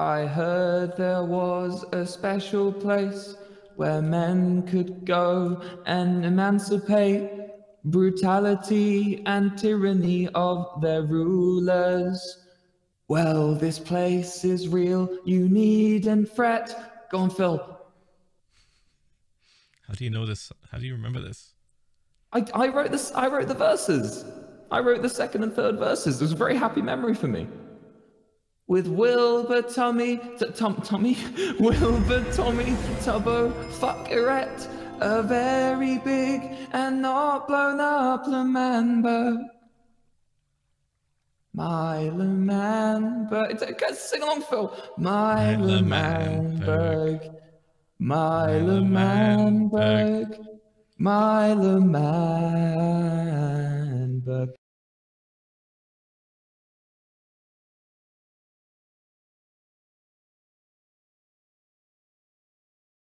I heard there was a special place where men could go and emancipate brutality and tyranny of their rulers. Well, this place is real, you needn't fret. Go on, Phil. How do you know this? How do you remember this? I, I wrote this. I wrote the verses. I wrote the second and third verses. It was a very happy memory for me. With Wilbur, Tommy, t- Tom, Tommy, Wilbur, Tommy, Tubbo, Fuckeret, a very big and not blown up L'Manburg. My L'Manburg. It's, sing along, Phil. My L'Manburg. My L'Manburg. My L'Manburg.